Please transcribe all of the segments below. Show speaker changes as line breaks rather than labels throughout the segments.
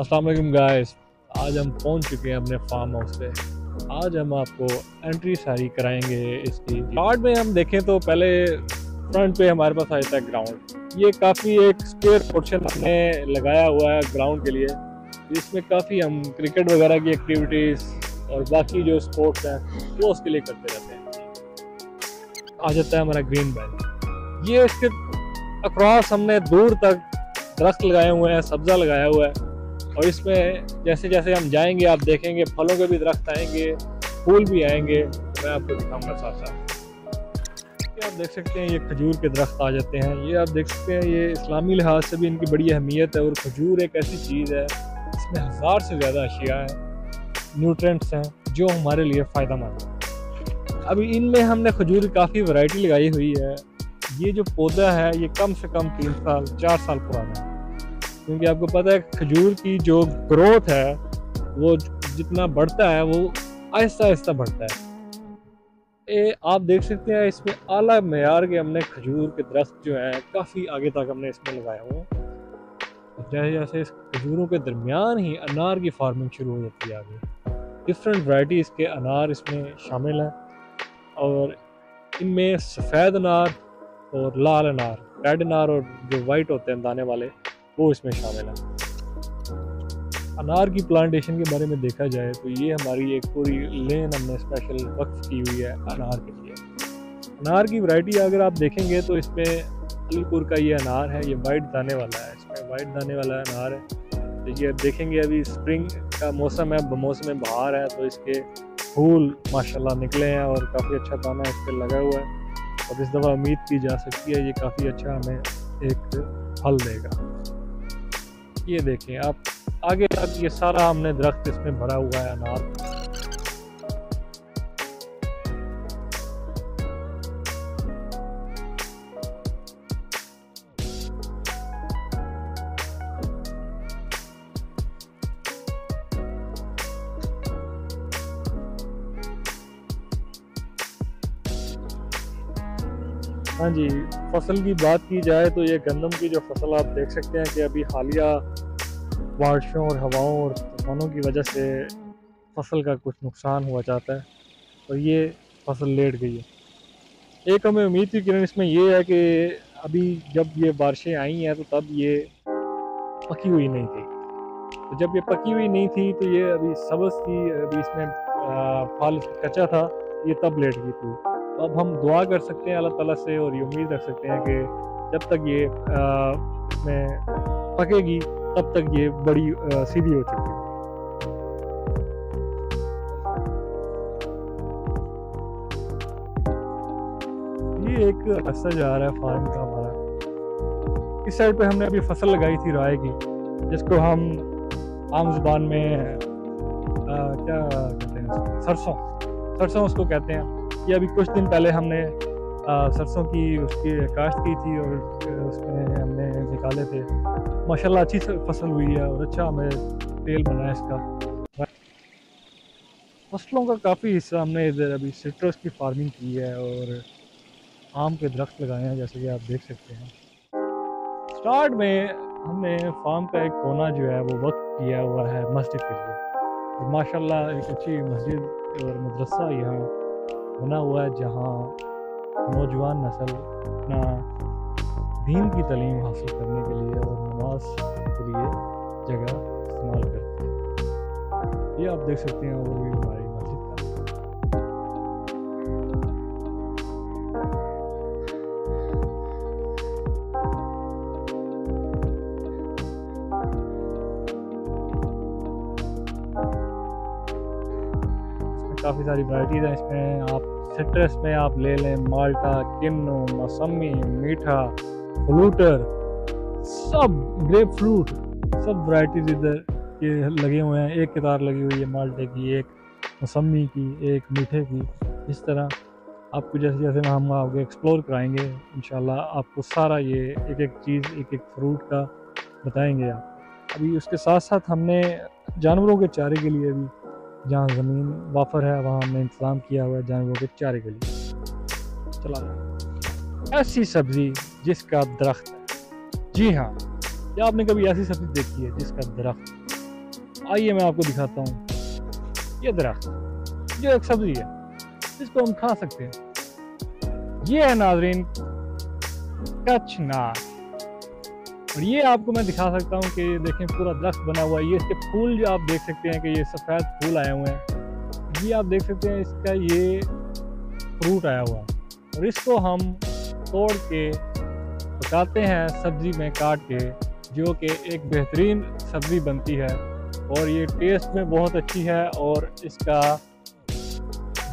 वालेकुम गाइस आज हम पहुँच चुके हैं अपने फार्म हाउस पे। आज हम आपको एंट्री सारी कराएँगे इसकी। स्टार्ट में हम देखें तो पहले फ्रंट पे हमारे पास आ जाता है ग्राउंड ये काफ़ी एक स्क्वेयर पोर्शन हमने लगाया हुआ है ग्राउंड के लिए। इसमें काफ़ी हम क्रिकेट वगैरह की एक्टिविटीज़ और बाकी जो स्पोर्ट्स हैं, वो उसके लिए करते रहते हैं। आ जाता है हमारा ग्रीन बेल्ट ये इसके अक्रॉस हमने दूर तक दरख्त लगाए हुए हैं, सब्ज़ा लगाया हुआ है। और इसमें जैसे जैसे हम जाएँगे, आप देखेंगे, फलों के भी दरख्त आएँगे, फूल भी आएँगे तो मैं आपको दिखाऊँगा साथ साथ। आप देख सकते हैं, ये खजूर के दरख्त आ जाते हैं। ये आप देख सकते हैं, ये इस्लामी लिहाज से भी इनकी बड़ी अहमियत है और खजूर एक ऐसी चीज़ है, इसमें हज़ार से ज़्यादा अशिया हैं न्यूट्रेंट्स हैं, जो हमारे लिए फ़ायदा मंद है। अभी इनमें हमने खजूर की काफ़ी वैरायटी लगाई हुई है। ये जो पौधा है, ये कम से कम तीन साल, चार साल पुराना है। क्योंकि आपको पता है खजूर की जो ग्रोथ है वो जितना बढ़ता है वो आहिस्ता आहिस्ता बढ़ता है। ए, आप देख सकते हैं इसमें आला मैार के हमने खजूर के दरख्त जो है काफ़ी आगे तक हमने इसमें लगाए हुए हैं। जैसे जैसे इस खजूरों के दरमियान ही अनार की फ़ार्मिंग शुरू हो जाती है आगे। डिफरेंट वैराइटीज़ के अनार इसमें शामिल हैं और इनमें सफ़ेद अनार और लाल अनार रेड अनार और जो वाइट होते हैं दाने वाले वो इसमें शामिल है। अनार की प्लांटेशन के बारे में देखा जाए तो ये हमारी एक पूरी लेन हमने स्पेशल वक्त की हुई है अनार के लिए। अनार की वैरायटी अगर आप देखेंगे तो इसमें अलीपुर का ये अनार है, ये वाइट दाने वाला है, इसमें वाइट दाने वाला अनार है। तो ये देखेंगे अभी स्प्रिंग का मौसम है मौसम बहार है तो इसके फूल माशाल्लाह निकले हैं और काफ़ी अच्छा दाना इस पर लगा हुआ है। और इस दफ़ा उम्मीद की जा सकती है, ये काफ़ी अच्छा हमें एक फल देगा। ये देखें आप आगे तक ये सारा हमने दरख्त इसमें भरा हुआ है अनार। हाँ जी, फ़सल की बात की जाए तो ये गंदम की जो फ़सल आप देख सकते हैं कि अभी हालिया बारिशों और हवाओं और तूफानों की वजह से फ़सल का कुछ नुकसान हुआ जाता है और ये फ़सल लेट गई है। एक हमें उम्मीद की किरण इसमें ये है कि अभी जब ये बारिशें आई हैं तो तब ये पकी हुई नहीं थी। तो जब ये पकी हुई नहीं थी तो ये अभी सबस थी, अभी इसमें फल कच्चा था, ये तब लेट गई थी। तो अब हम दुआ कर सकते हैं अल्लाह ताला से और ये उम्मीद रख सकते हैं कि जब तक ये में पकेगी तब तक ये बड़ी सीधी हो चुकी ये एक रास्ता जा रहा है फार्म का हमारा। इस साइड पे हमने अभी फ़सल लगाई थी राय की जिसको हम आम ज़ुबान में आ, क्या कहते हैं सरसों। सरसों उसको कहते हैं। ये अभी कुछ दिन पहले हमने सरसों की उसकी काश्त की थी और उसमें हमने निकाले थे। माशाल्लाह अच्छी फ़सल हुई है और अच्छा हमें तेल बना इसका। फ़सलों का काफ़ी हिस्सा हमने इधर अभी सिट्रस की फ़ार्मिंग की है और आम के दरख्त लगाए हैं, जैसे कि आप देख सकते हैं। स्टार्ट में हमने फार्म का एक कोना जो है वो वक्त किया हुआ है मस्जिद के लिए। माशाल्लाह एक अच्छी मस्जिद और मदरसा यहाँ बना हुआ है जहाँ नौजवान नस्ल अपना दीन की तलीम हासिल करने के लिए और नमाज़ के लिए जगह इस्तेमाल करते हैं। ये आप देख सकते हैं और भी हमारी काफ़ी सारी वराइटीज़ हैं इसमें। आप सिट्रस में आप ले लें माल्टा, किन्नू मौसमी मीठा फ्लूटर सब ग्रेप फ्रूट सब वराइटीज़ इधर के लगे हुए हैं। एक कितार लगी हुई है माल्टे की, एक मौसमी की, एक मीठे की। इस तरह आपको जैसे जैसे हम आपको एक्सप्लोर कराएँगे इन आपको सारा ये एक एक चीज़ एक एक फ्रूट का बताएँगे आप। अभी उसके साथ साथ हमने जानवरों के चारे के लिए भी जहाँ ज़मीन वाफर है, वहाँ हमने इंतज़ाम किया हुआ है जानवरों के चारे के लिए। चला ऐसी सब्ज़ी जिसका दरख्त है। जी हाँ क्या आपने कभी ऐसी सब्ज़ी देखी है जिसका दरख्त आइए मैं आपको दिखाता हूँ। ये दरख्त, जो एक सब्ज़ी है, जिसको हम खा सकते हैं। ये है नाजरीन, कच्छ नार। और ये आपको मैं दिखा सकता हूँ कि ये देखें, पूरा दरख्त बना हुआ है। ये इसके फूल जो आप देख सकते हैं कि ये सफ़ेद फूल आए हुए हैं। ये आप देख सकते हैं, इसका ये फ्रूट आया हुआ है। और इसको हम तोड़ के पकाते हैं सब्ज़ी में काट के, जो कि एक बेहतरीन सब्ज़ी बनती है। और ये टेस्ट में बहुत अच्छी है और इसका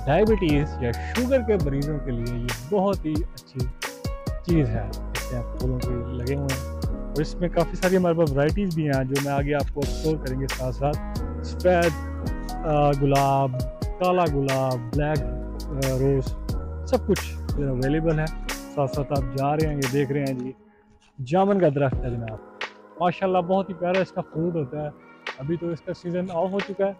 डायबिटीज़ या शुगर के मरीज़ों के लिए ये बहुत ही अच्छी चीज़ है। फूलों के लगे हुए हैं। और इसमें काफ़ी सारी हमारे पास वराइटीज़ भी हैं जो मैं आगे आपको एक्सप्लोर करेंगे साथ साथ सफ़ेद गुलाब, काला गुलाब ब्लैक रोज़ सब कुछ अवेलेबल है। साथ साथ आप जा रहे हैं, ये देख रहे हैं जी। जामन का दरख्त है जनाब। माशाल्लाह, बहुत ही प्यारा इसका फ्रूट होता है। अभी तो इसका सीज़न ऑफ़ हो चुका है।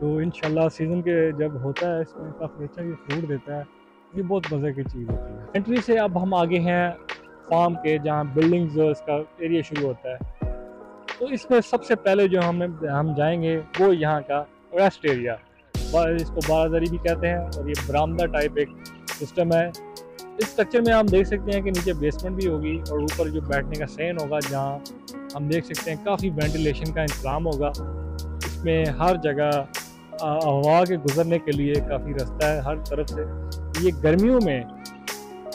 तो इन सीज़न के जब होता है, इसमें काफ़ी अच्छा ये फ्रूट देता है। ये बहुत मज़े की चीज़ होती है। एंट्री से अब हम आगे हैं। फार्म के जहाँ बिल्डिंग्स इसका एरिया शुरू होता है। तो इसमें सबसे पहले जो हमें, हम जाएँगे, वो यहाँ का वेस्ट एरिया इसको बारादरी भी कहते हैं और ये बरामदा टाइप एक सिस्टम है। इस स्ट्रक्चर में आप देख सकते हैं कि नीचे बेसमेंट भी होगी और ऊपर जो बैठने का सैन होगा, जहाँ हम देख सकते हैं काफ़ी वेंटिलेशन का इंतज़ाम होगा। इसमें हर जगह हवा के गुजरने के लिए काफ़ी रास्ता है हर तरफ़ से। ये गर्मियों में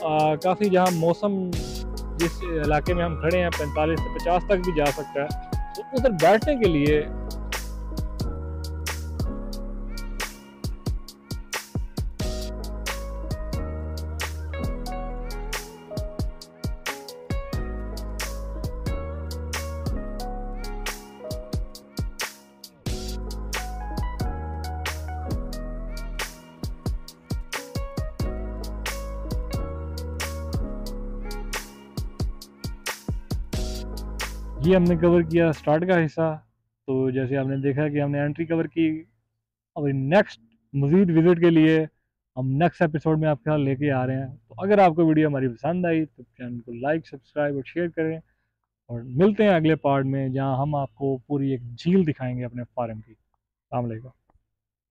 काफ़ी जहाँ मौसम जिस इलाके में हम खड़े हैं, पैंतालीस से पचास तक भी जा सकता है। तो उधर बैठने के लिए ये हमने कवर किया स्टार्ट का हिस्सा। तो जैसे आपने देखा कि हमने एंट्री कवर की, अब नेक्स्ट मज़ीद विज़िट के लिए हम नेक्स्ट एपिसोड में आपके साथ लेके आ रहे हैं। तो अगर आपको वीडियो हमारी पसंद आई तो चैनल को लाइक सब्सक्राइब और शेयर करें। और मिलते हैं अगले पार्ट में, जहाँ हम आपको पूरी एक झील दिखाएँगे अपने फार्म की। अलैक्म